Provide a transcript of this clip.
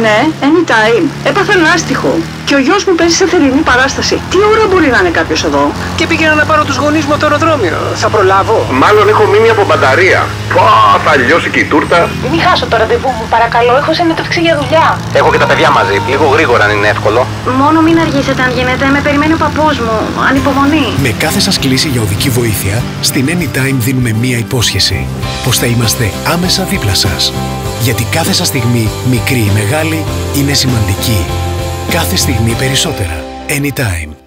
Ναι, anytime. Έπαθα ένα άστιχο. Και ο γιος μου παίζει σε θερινή παράσταση. Τι ώρα μπορεί να είναι κάποιος εδώ; Και πήγαινα να πάρω τους γονείς μου από το αεροδρόμιο. Θα προλάβω. Μάλλον έχω μείνει από μπαταρία. Πω, θα λιώσει και η τούρτα. Μην χάσω το ραντεβού μου, παρακαλώ. Έχω συνέντευξη για δουλειά. Έχω και τα παιδιά μαζί. Λίγο γρήγορα αν είναι εύκολο. Μόνο μην αργήσετε αν γίνεται. Με περιμένει ο παππού μου. Ανυπομονή. Με κάθε σας κλίση για οδική βοήθεια, στην Anytime δίνουμε μία υπόσχεση. Πως θα είμαστε άμεσα δίπλα σας. Γιατί κάθε σας στιγμή, μικρή ή μεγάλη, είναι σημαντική. Κάθε στιγμή περισσότερα. Anytime.